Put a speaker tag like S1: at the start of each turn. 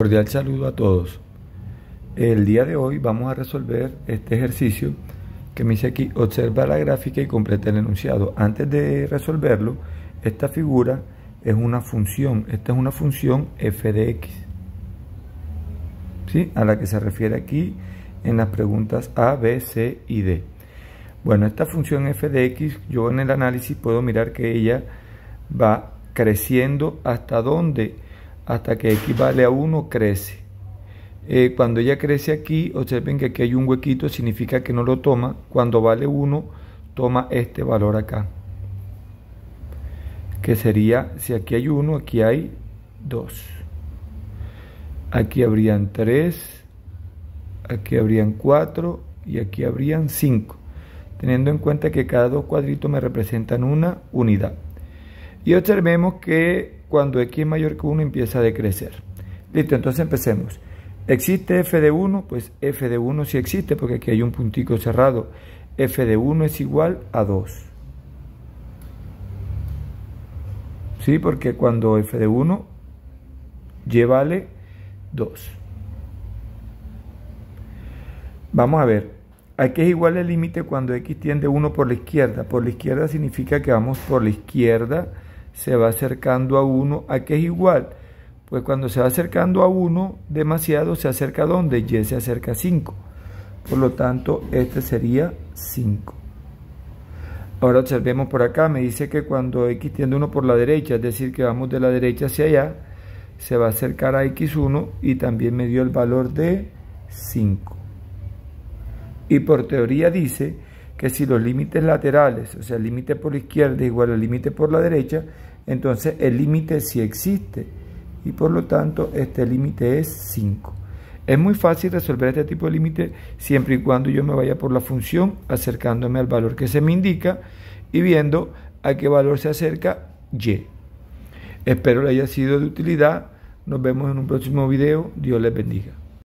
S1: Cordial saludo a todos. El día de hoy vamos a resolver este ejercicio que me dice aquí, observa la gráfica y completa el enunciado. Antes de resolverlo, esta figura es una función, esta es una función f de x, ¿sí? a la que se refiere aquí en las preguntas A, B, C y D. Bueno, esta función f de x, yo en el análisis puedo mirar que ella va creciendo hasta donde hasta que x vale a 1 crece. Eh, cuando ella crece aquí, observen que aquí hay un huequito, significa que no lo toma. Cuando vale 1, toma este valor acá. Que sería, si aquí hay 1, aquí hay 2. Aquí habrían 3, aquí habrían 4 y aquí habrían 5. Teniendo en cuenta que cada dos cuadritos me representan una unidad. Y observemos que cuando x es mayor que 1 empieza a decrecer. Listo, entonces empecemos. ¿Existe f de 1? Pues f de 1 sí existe porque aquí hay un puntico cerrado. f de 1 es igual a 2. ¿Sí? Porque cuando f de 1 y vale 2. Vamos a ver. Aquí es igual el límite cuando x tiende 1 por la izquierda. Por la izquierda significa que vamos por la izquierda se va acercando a 1, ¿a qué es igual? Pues cuando se va acercando a 1 demasiado, se acerca a dónde? Y se acerca a 5. Por lo tanto, este sería 5. Ahora observemos por acá, me dice que cuando x tiende 1 por la derecha, es decir, que vamos de la derecha hacia allá, se va a acercar a x1 y también me dio el valor de 5. Y por teoría dice que si los límites laterales, o sea, el límite por la izquierda es igual al límite por la derecha, entonces el límite sí existe y por lo tanto este límite es 5. Es muy fácil resolver este tipo de límite siempre y cuando yo me vaya por la función acercándome al valor que se me indica y viendo a qué valor se acerca y. Espero le haya sido de utilidad. Nos vemos en un próximo video. Dios les bendiga.